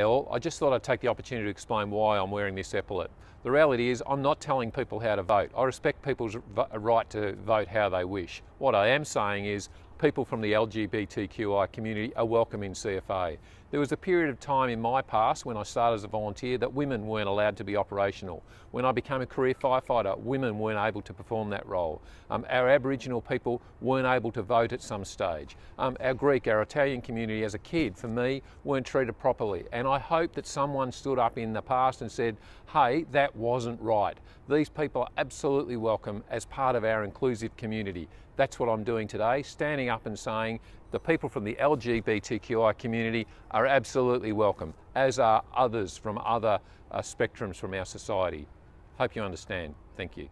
I just thought I'd take the opportunity to explain why I'm wearing this epaulet. The reality is I'm not telling people how to vote. I respect people's right to vote how they wish. What I am saying is people from the LGBTQI community are welcome in CFA. There was a period of time in my past when I started as a volunteer that women weren't allowed to be operational. When I became a career firefighter, women weren't able to perform that role. Um, our Aboriginal people weren't able to vote at some stage. Um, our Greek, our Italian community as a kid, for me, weren't treated properly. And I hope that someone stood up in the past and said, hey, that wasn't right. These people are absolutely welcome as part of our inclusive community. That's what I'm doing today, standing up and saying the people from the LGBTQI community are absolutely welcome, as are others from other uh, spectrums from our society. Hope you understand. Thank you.